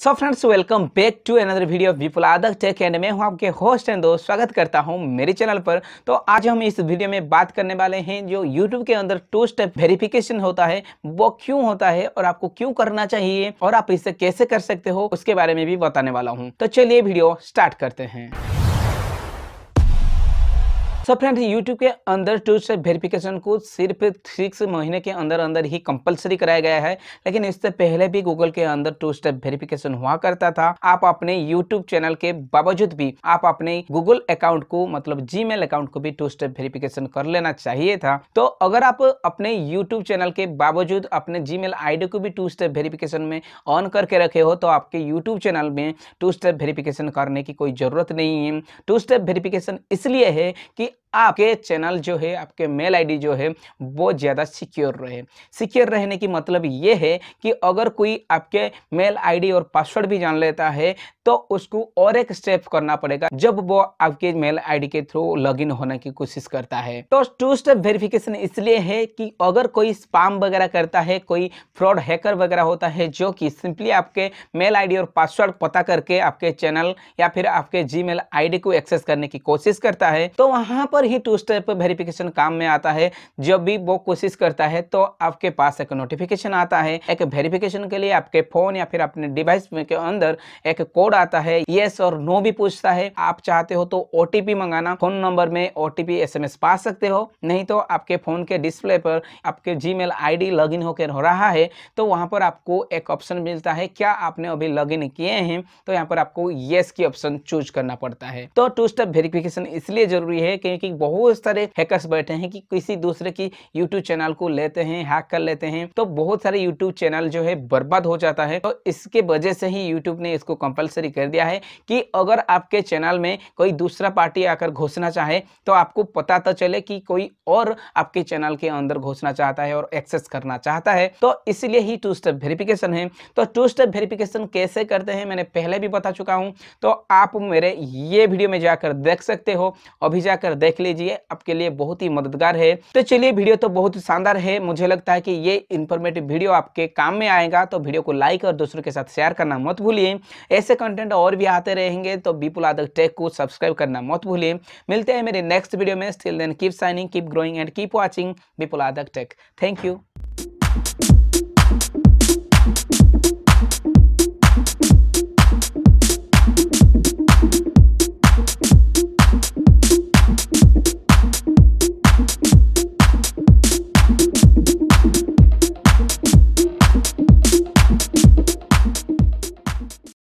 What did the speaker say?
So friends welcome back to another video Vipul Aadak tech and मैं हूँ आपके host and दोस्त, स्वागत करता हूँ मेरे चैनल पर। तो आज हम इस वीडियो में बात करने वाले हैं जो यूट्यूब के अंदर टू स्टेप वेरिफिकेशन होता है, वो क्यों होता है और आपको क्यों करना चाहिए और आप इसे कैसे कर सकते हो, उसके बारे में भी बताने वाला हूँ। तो चलिए वीडियो स्टार्ट करते हैं। सो फ्रेंड यूट्यूब के अंदर टू स्टेप वेरिफिकेशन को सिर्फ़ सिक्स महीने के अंदर अंदर ही कंपलसरी कराया गया है। लेकिन इससे पहले भी गूगल के अंदर टू स्टेप वेरिफिकेशन हुआ करता था। आप अपने यूट्यूब चैनल के बावजूद भी आप अपने गूगल अकाउंट को मतलब जी अकाउंट को भी टू स्टेप वेरिफिकेशन कर लेना चाहिए था। तो अगर आप अपने यूट्यूब चैनल के बावजूद अपने जी मेल को भी टू स्टेप वेरिफिकेशन में ऑन करके रखे हो तो आपके यूट्यूब चैनल में टू स्टेप वेरिफिकेशन करने की कोई ज़रूरत नहीं है। टू स्टेप वेरिफिकेशन इसलिए है कि आपके चैनल जो है, आपके मेल आईडी जो है, वो ज़्यादा सिक्योर रहे। सिक्योर रहने की मतलब ये है कि अगर कोई आपके मेल आईडी और पासवर्ड भी जान लेता है तो उसको और एक स्टेप करना पड़ेगा, जब वो आपके मेल आईडी के थ्रू लॉगिन होने की कोशिश करता है। तो टू स्टेप वेरिफिकेशन इसलिए है कि अगर कोई स्पाम वगैरह करता है, कोई फ्रॉड हैकर वगैरह होता है, जो कि सिंपली आपके मेल आईडी और पासवर्ड पता करके आपके चैनल या फिर आपके जी मेल को एक्सेस करने की कोशिश करता है तो वहाँ पर ही टू स्टेप वेरिफिकेशन काम में आता है। जब भी वो कोशिश करता है तो आपके पास एक नोटिफिकेशन आता है। एक वेरिफिकेशन के लिए आपके फ़ोन या फिर अपने डिवाइस के अंदर एक कोड आता है। येस और नो भी पूछता है। आप चाहते हो तो ओटीपी मंगाना। फ़ोन नंबर में ओटीपी एसएमएस पा सकते हो। नहीं तो आपके फ़ोन के डिस्प्ले पर आपके जी मेल आई होकर हो रहा है तो वहाँ पर आपको एक ऑप्शन मिलता है। क्या आपने अभी लॉग किए हैं? तो यहाँ पर आपको येस की ऑप्शन चूज़ करना पड़ता है। तो टू स्टेप वेरिफिकेशन इसलिए ज़रूरी है क्योंकि बहुत सारे हैकर्स बैठे हैं कि किसी दूसरे की यूट्यूब चैनल को लेते हैं हैक कर लेते हैं तो बहुत सारे यूट्यूब चैनल जो है बर्बाद हो जाता है। तो इसके वजह से ही यूट्यूब ने इसको कंपलसरी कर दिया है कि अगर आपके चैनल में कोई दूसरा पार्टी आकर घुसना चाहे तो आपको पता तो चले कि कोई और आपके चैनल के अंदर घुसना चाहता है और एक्सेस करना चाहता है। तो इसलिए ही टू स्टेप वेरिफिकेशन है। तो टू स्टेप वेरिफिकेशन कैसे करते हैं, मैंने पहले भी बता चुका हूँ। तो आप मेरे ये वीडियो में जाकर देख सकते हो। अभी जाकर देख। लीजिए आपके लिए बहुत ही मददगार है। तो चलिए, वीडियो तो बहुत शानदार है। मुझे लगता है कि ये इन्फॉर्मेटिव वीडियो आपके काम में आएगा तो वीडियो को लाइक और दूसरों के साथ शेयर करना मत भूलिए। ऐसे कंटेंट और भी आते रहेंगे तो बीपुल आदक टेक को सब्सक्राइब करना मत भूलिए। मिलते हैं मेरे नेक्स्ट वीडियो में। Still then keep shining keep growing and keep watching Vipul Aadak tech thank you